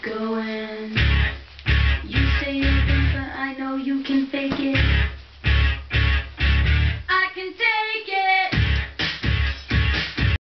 going. You say you're but I know you can fake it.